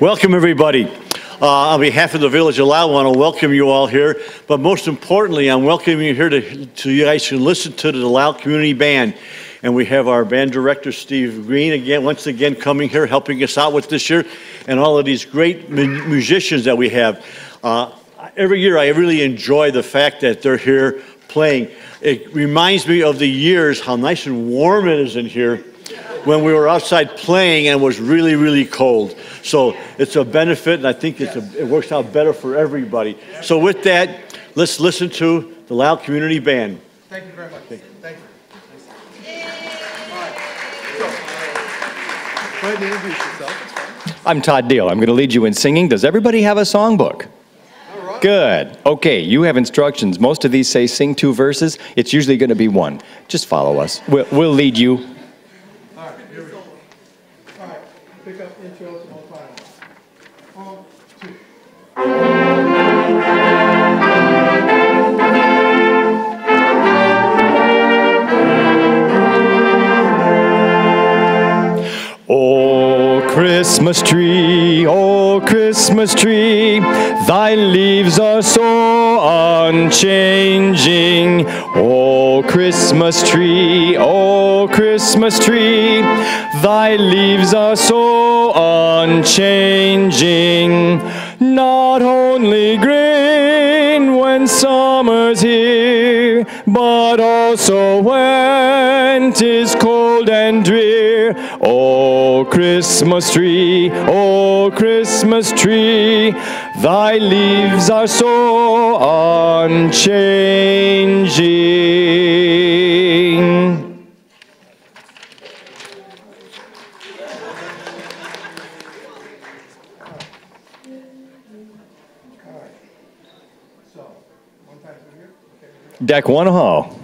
Welcome, everybody. Uh, on behalf of the Village of Lisle, I want to welcome you all here. But most importantly, I'm welcoming you here to, to you guys to listen to the Lisle Community Band. And we have our band director, Steve Green, again, once again, coming here, helping us out with this year, and all of these great mu- musicians that we have. Uh, every year, I really enjoy the fact that they're here playing. It reminds me of the years, how nice and warm it is in here when we were outside playing and it was really, really cold. So it's a benefit, and I think it's a, it works out better for everybody. So with that, let's listen to the Lisle Community Band. Thank you very much. Thank you. All right. So, Go ahead and introduce yourself. I'm Todd Deal. I'm going to lead you in singing. Does everybody have a songbook? Good. Okay, you have instructions. Most of these say sing two verses. It's usually going to be one. Just follow us. We'll, we'll lead you. Christmas tree, oh, Christmas tree, thy leaves are so unchanging. Oh, Christmas tree, oh, Christmas tree, thy leaves are so unchanging. Not only green when summer's here, but also when 'tis cold and drear. Oh, Christmas tree, oh, Christmas tree, thy leaves are so unchanging. So, one time through here. Okay, here we Deck one hall.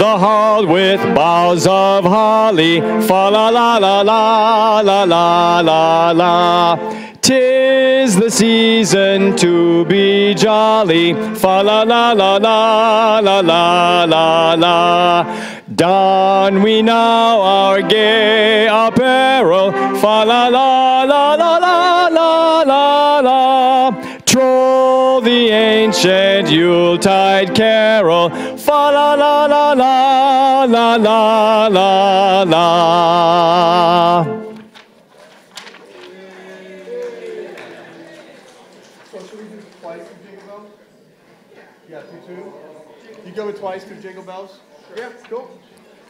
the hall with boughs of holly. Fa la la la la la la la la. Tis the season to be jolly. Fa la la la la la la la la. Don we now our gay apparel. Fa la la la la la la la la. Troll the ancient Yuletide carol. Fa la la la la la la la la. Go with twice through Jingle Bells?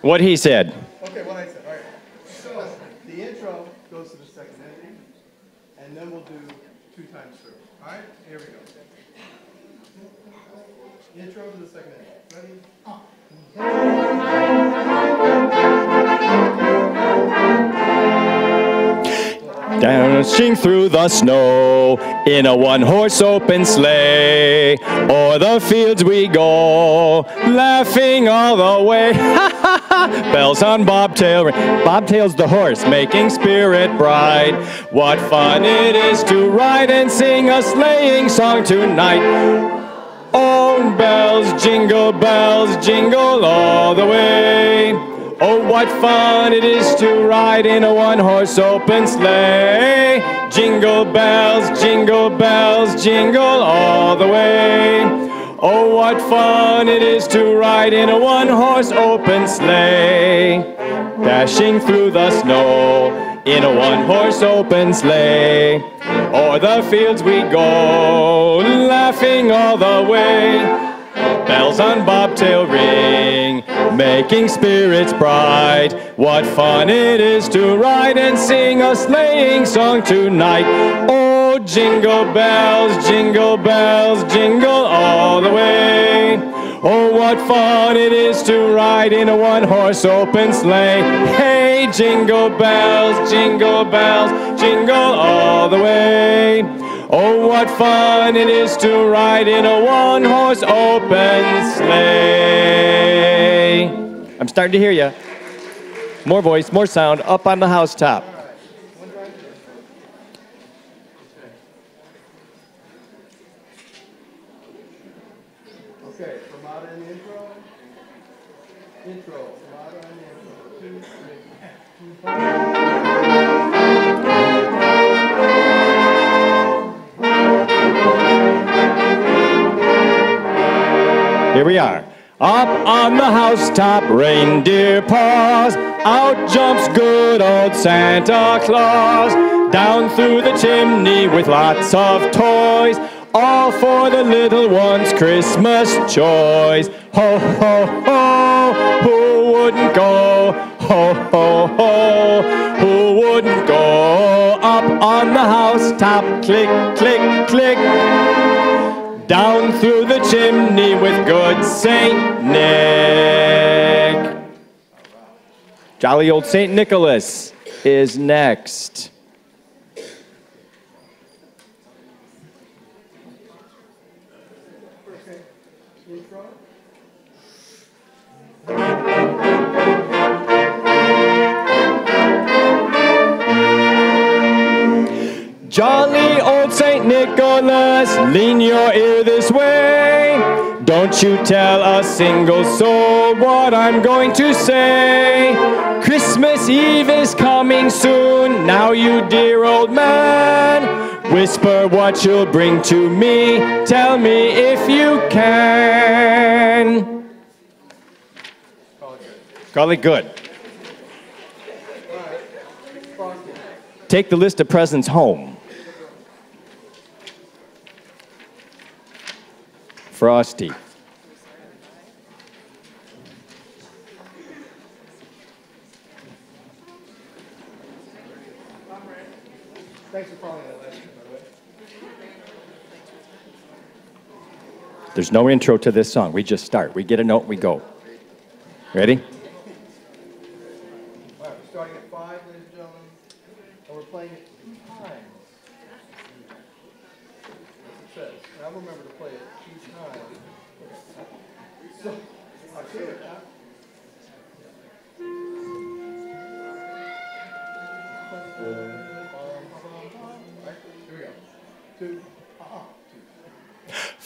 What he said. Okay, what I said, all right. So, the intro goes to the second ending, and then we'll do two times through. All right, here we go. Intro to the second ending. Ready? Dashing through the snow in a one horse open sleigh. O'er the fields we go, laughing all the way. Bells on bobtail ring. Bobtail's the horse, making spirit bright. What fun it is to ride and sing a sleighing song tonight. Oh, bells, jingle bells, jingle all the way. Oh, what fun it is to ride in a one horse open sleigh. Jingle bells, jingle bells, jingle all the way. Oh, what fun it is to ride in a one horse open sleigh. Dashing through the snow in a one horse open sleigh. O'er the fields we go, laughing all the way. Bells on bobtail ring, making spirits bright. What fun it is to ride and sing a sleighing song tonight. Oh, jingle bells, jingle bells, jingle all the way. Oh, what fun it is to ride in a one horse open sleigh. Hey, jingle bells, jingle bells, jingle all the way. Oh, what fun it is to ride in a one-horse open sleigh. I'm starting to hear you. More voice, more sound, up on the housetop. Okay, from out the intro. Intro, from out the intro. Here we are. Up on the housetop, reindeer paws. Out jumps good old Santa Claus. Down through the chimney with lots of toys. All for the little ones' Christmas choice. Ho, ho, ho, who wouldn't go? Ho, ho, ho, who wouldn't go? Up on the housetop, click, click, click down through the chimney with good Saint Nick. Jolly old Saint Nicholas is next. Jolly Lean your ear this way. Don't you tell a single soul what I'm going to say. Christmas Eve is coming soon, now you dear old man. Whisper what you'll bring to me, tell me if you can. Call it good. Take the list of presents home. Frosty. Thanks for following that last by the way. There's no intro to this song. We just start. We get a note, we go. Ready?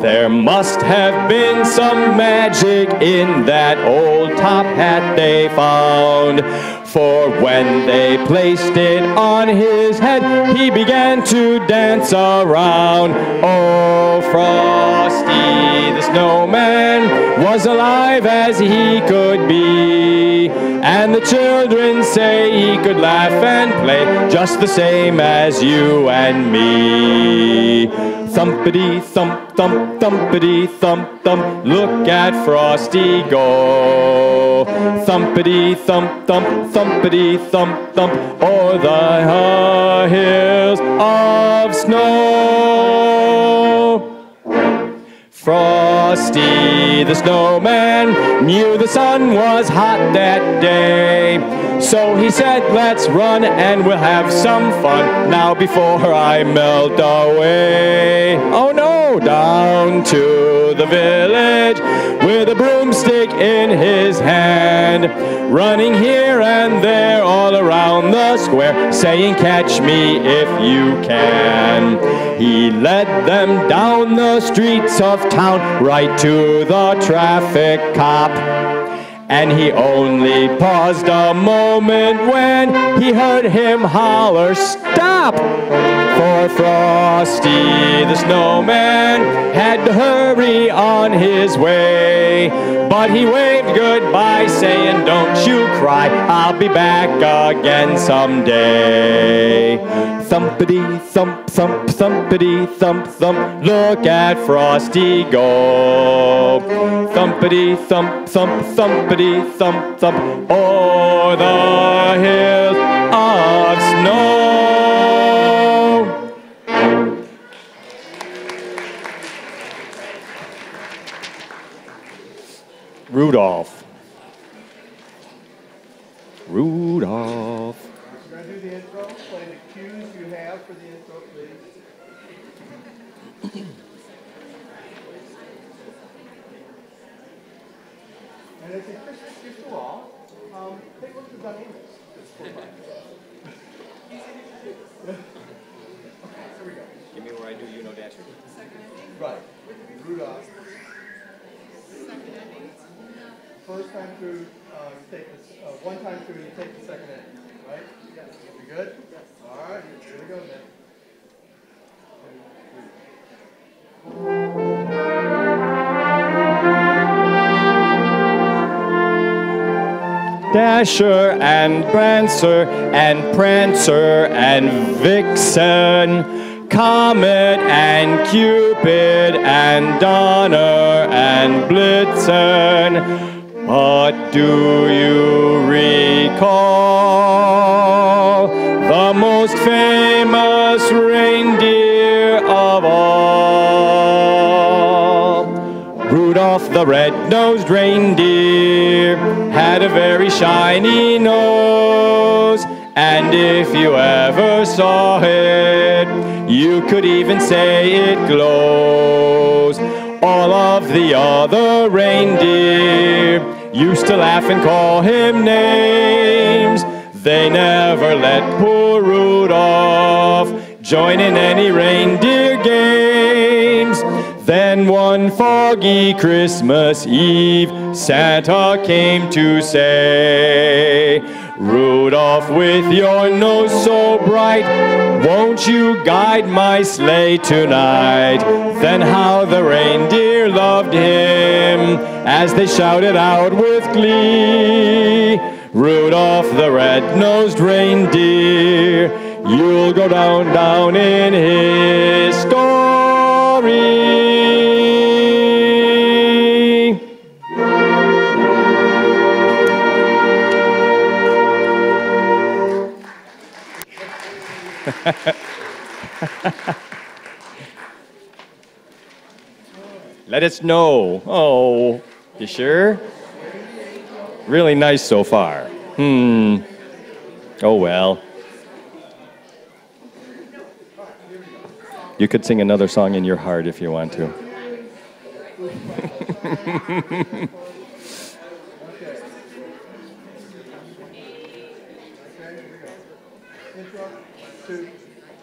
There must have been some magic in that old top hat they found. For when they placed it on his head, he began to dance around. Oh, Frosty the snowman was alive as he could be. And the children say he could laugh and play just the same as you and me. Thumpity thump thump thumpity thump thump. Look at Frosty go. Thumpity thump thump thumpity thump thump. O'er the uh, hills of snow. Frosty the snowman knew the sun was hot that day. So he said, Let's run and we'll have some fun now before I melt away. Oh no, down to the village with a broomstick in his hand. Running here and there all around the square, saying, Catch me if you can. He led them down the streets of town right to the traffic cop. And he only paused a moment when he heard him holler, Stop! For Frosty the snowman had to hurry on his way. But he waved goodbye, saying, Don't you cry, I'll be back again someday. Thumpity thump thump thumpity thump thump. Look at Frosty go. Thumpity thump thump thumpity thump thump. O'er the hills of snow. Rudolph. Rudolph. We're gonna do the intro intro. Play the cues you have for the intro, please. And as a Christmas gift to all, um, take a look at the dynamics. It's four bucks. Okay, here we go. Give me where I do you know dasher. Right. Rudolph. First time through, uh, you take this, uh, one time through, you take the second ending, right? Yes. You good? All right, here we go then. Dasher and Prancer and Prancer and Vixen, Comet and Cupid and Donner and Blitzen. But do you recall the most famous reindeer of all? Rudolph the red-nosed reindeer had a very shiny nose. And if you ever saw it, you could even say it glows. All of the other reindeer used to laugh and call him names. They never let poor Rudolph join in any reindeer games. Then one foggy Christmas Eve, Santa came to say, Rudolph, with your nose so bright, won't you guide my sleigh tonight? Then how the reindeer loved him as they shouted out with glee. Rudolph the red-nosed reindeer, you'll go down, down in history. Let us know. Oh, you sure? Really nice so far. Hmm. Oh well. You could sing another song in your heart if you want to. Okay, here we go. Intro, two, intro, two.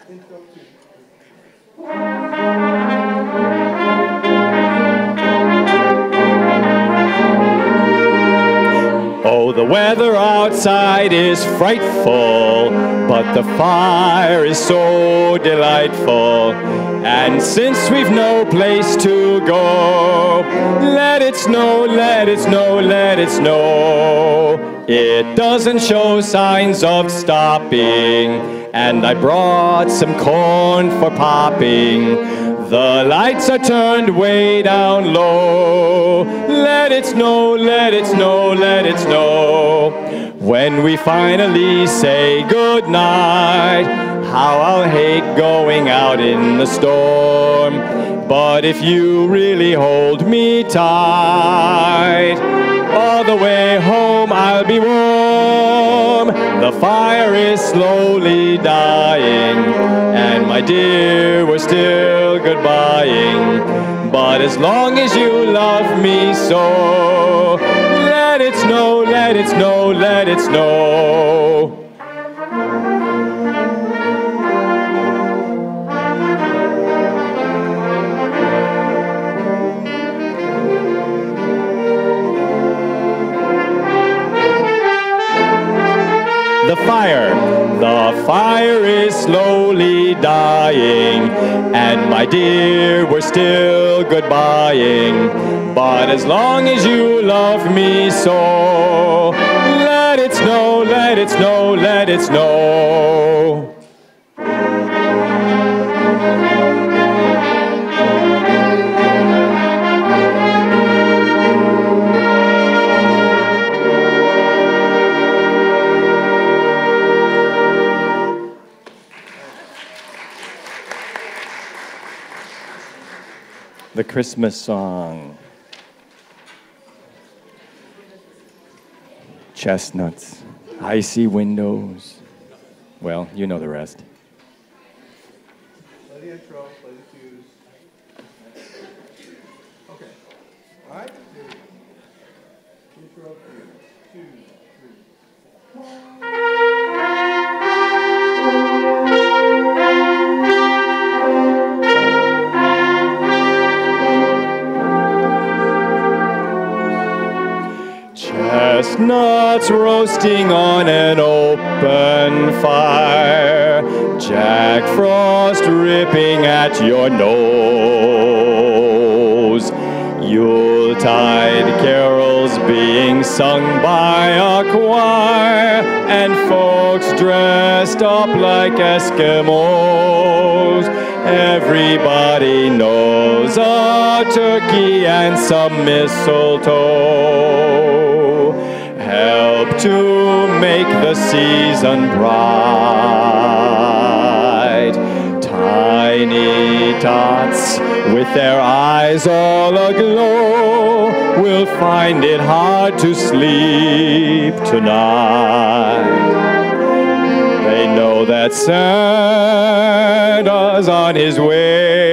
Oh, the weather outside is frightful, but the fire is so delightful. And since we've no place to go, let it snow, let it snow, let it snow. It doesn't show signs of stopping, and I brought some corn for popping. The lights are turned way down low. Let it snow, let it snow, let it snow. When we finally say goodnight, how I'll hate going out in the storm. But if you really hold me tight, all the way home I'll be warm. The fire is slowly dying, and my dear, we're still goodbying. But as long as you love me so, let it snow, let it snow, let it snow. The fire, the fire is slowly dying, and my dear, we're still goodbying. But as long as you love me so, let it snow, let it snow, let it snow. The Christmas song. Chestnuts, icy windows, Well, you know the rest. Play the intro, play the cues. Okay. All right. Intro, two, three. Chestnuts roasting on an open fire. Jack Frost ripping at your nose. Yuletide carols being sung by a choir. And folks dressed up like Eskimos. Everybody knows a turkey and some mistletoe help to make the season bright. Tiny tots with their eyes all aglow will find it hard to sleep tonight. They know that Santa's on his way.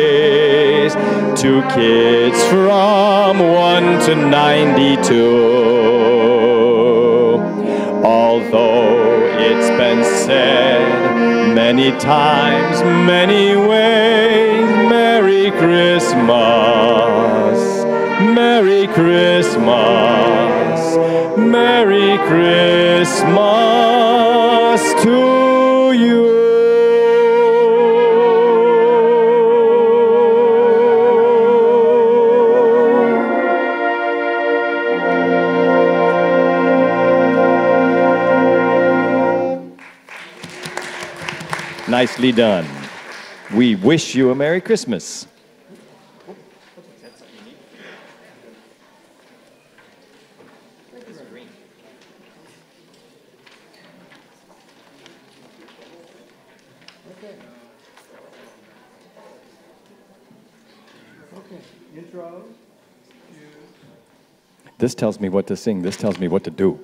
to kids from 1 to 92. Although it's been said many times, many ways, Merry Christmas, Merry Christmas, Merry Christmas to you. Nicely done. We wish you a Merry Christmas. Okay, intro, cues. This tells me what to sing. This tells me what to do.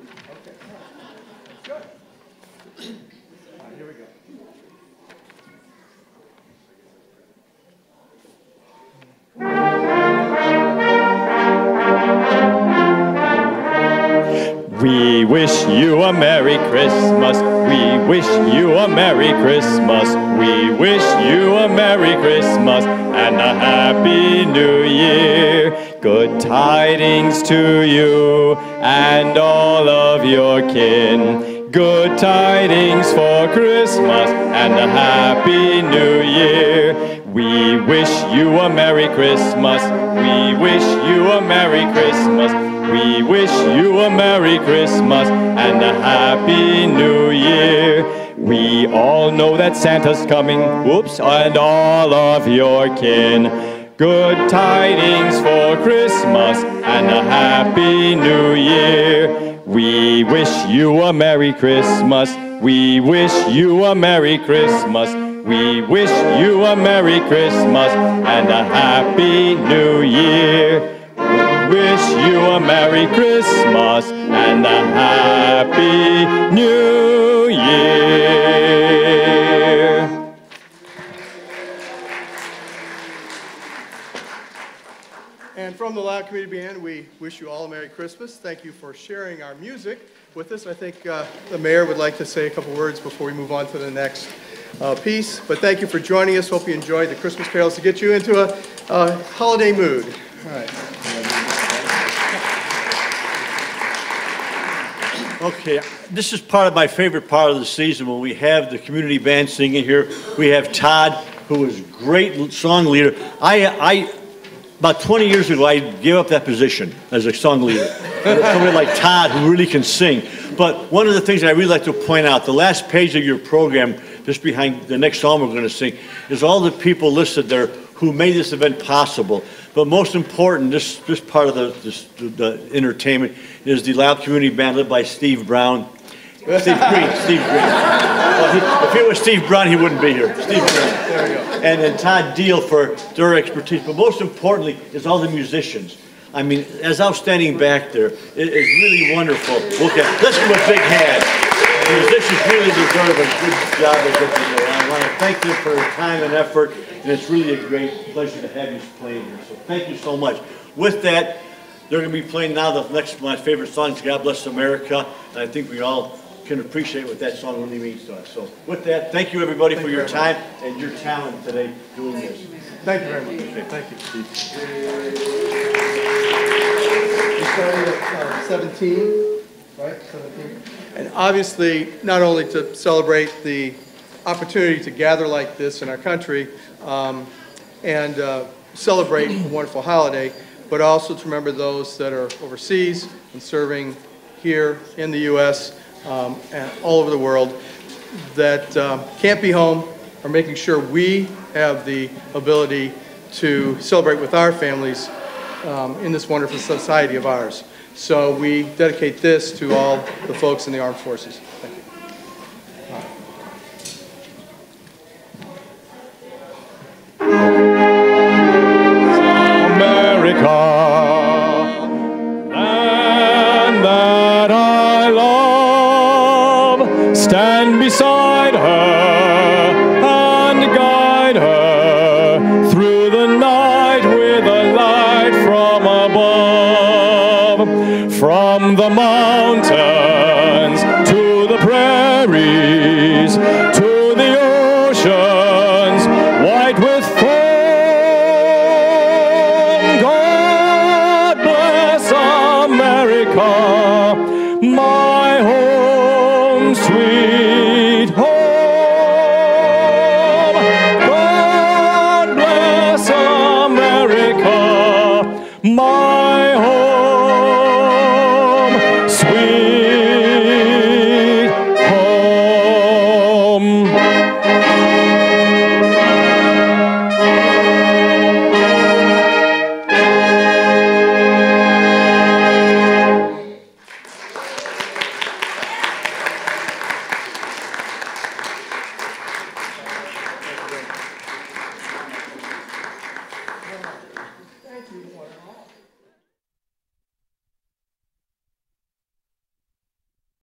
Christmas. We wish you a Merry Christmas. We wish you a Merry Christmas and a Happy New Year. We all know that Santa's coming, whoops, and all of your kin. Good tidings for Christmas and a Happy New Year. We wish you a Merry Christmas. We wish you a Merry Christmas. We wish you a Merry Christmas and a Happy New Year. We wish you a Merry Christmas and a Happy New Year. And from the Lisle Community Band, we wish you all a Merry Christmas. Thank you for sharing our music with us. I think uh, the mayor would like to say a couple words before we move on to the next uh, piece. But thank you for joining us. Hope you enjoyed the Christmas carols to get you into a, a holiday mood. All right. Okay, this is part of my favorite part of the season when we have the community band singing here. We have Todd, who is a great song leader. I, I, about 20 years ago, I gave up that position as a song leader. Somebody like Todd who really can sing. But one of the things I really like to point out, the last page of your program, just behind the next song we're going to sing, is all the people listed there who made this event possible. But most important, this, this part of the, this, the entertainment is the Lisle Community Band led by Steve Brown. Steve Green, Steve Green. Well, he- If it was Steve Brown, he wouldn't be here. Steve Green. There we go. And then Todd Deal for their expertise. But most importantly is all the musicians. I mean, as I was standing back there, it is really wonderful. Look at, let's give a big hand. The musicians really deserve a good job of what they do. And I want to thank them for their time and effort, and it's really a great pleasure to have you playing here. So thank you so much. With that, they're going to be playing now the next, my favorite songs, God Bless America. And I think we all can appreciate what that song really means to us. So with that, thank you, everybody, for you your very time and your talent today doing this. Thank you very much. Thank you. We started at uh, 17, right? 17. And obviously, not only to celebrate the opportunity to gather like this in our country um, and uh, celebrate a wonderful holiday, but also to remember those that are overseas and serving here in the U.S. um, and all over the world that um, can't be home are making sure we have the ability to celebrate with our families um, in this wonderful society of ours. So we dedicate this to all the folks in the armed forces.